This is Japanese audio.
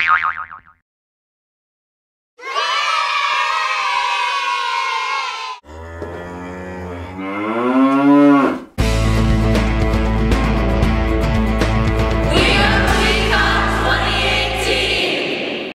イエイ!